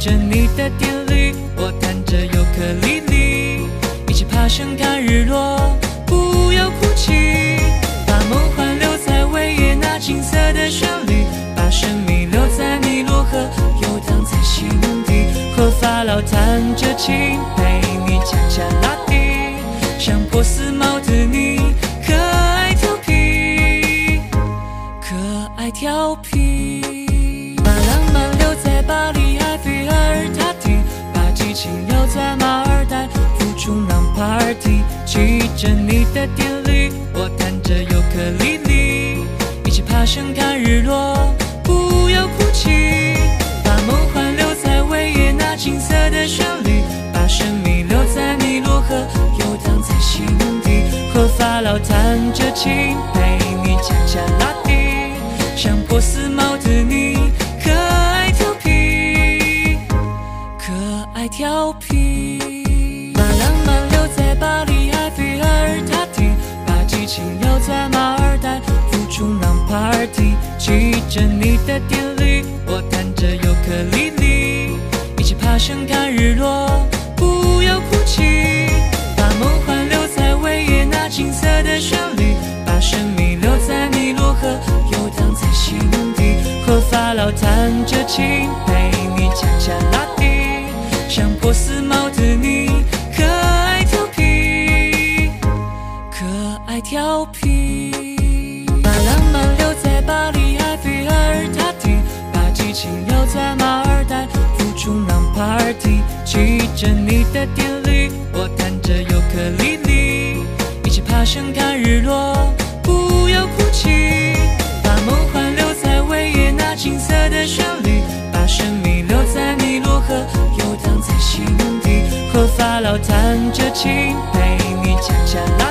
着你的典礼，我弹着尤克里里，一起爬山看日落。不要哭泣，把梦幻留在维也纳金色的旋律，把生命留在尼罗河，游荡在心底。和法老弹着琴，陪你恰恰拉丁，像波斯猫的你，可爱调皮，可爱调皮。party。记着你的电驴，我弹着尤克里里，一起爬山看日落。不要哭泣，把梦幻留在维也纳金色的旋律，把生命留在尼罗河，游荡在心底。和法老弹着琴，陪你恰恰拉丁，像波斯 party。记着你的典礼，我弹着尤克里里，一起爬山看日落。不要哭泣，把梦幻留在维也纳金色的旋律，把神秘留在尼罗河，游荡在心底。和法老弹着琴，陪你恰恰拉蒂，像波斯猫的你，可爱调皮，可爱调皮。着你的典礼，我弹着尤克里里，一起爬山看日落。不要哭泣，把梦幻留在维也纳金色的旋律，把神秘留在尼罗河，游荡在心底。和法老弹着琴，陪你恰恰拉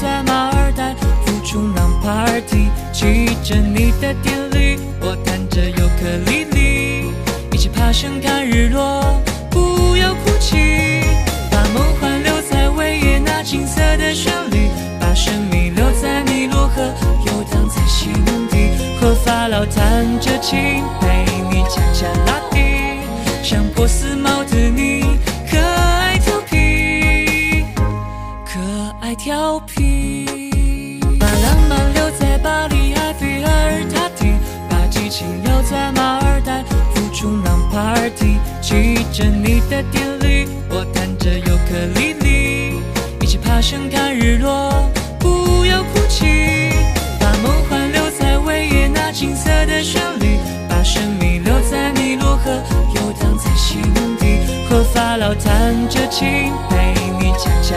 在马尔代夫冲浪 party。记着你的典礼，我弹着尤克里里，一起爬山看日落。不要哭泣，把梦幻留在维也纳金色的旋律，把生命留在尼罗河，游荡在心底。和法老弹着琴，陪你恰恰拉蒂，像波斯猫的你，调皮。把浪漫留在巴黎埃菲尔塔顶，把激情留在马尔代夫冲浪 party。骑着你的典礼，我弹着尤克里里，一起爬山看日落。不要哭泣，把梦幻留在维也纳金色的旋律，把神秘留在尼罗河，游荡在心底。和法老弹着琴，陪你恰恰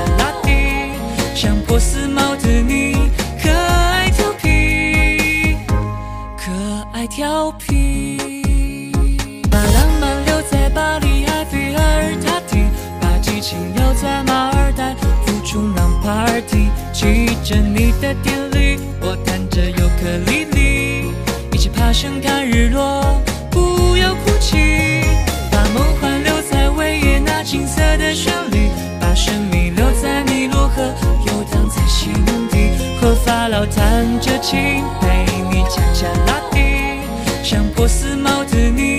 巴黎埃菲尔塔顶，把激情留在马尔代夫冲浪 party。记着你的典礼，我弹着尤克里里，一起爬山看日落。不要哭泣，把梦幻留在维也纳金色的旋律，把生命留在尼罗河，游荡在心底。和法老弹着琴，陪你恰恰拉丁，像波斯猫的你，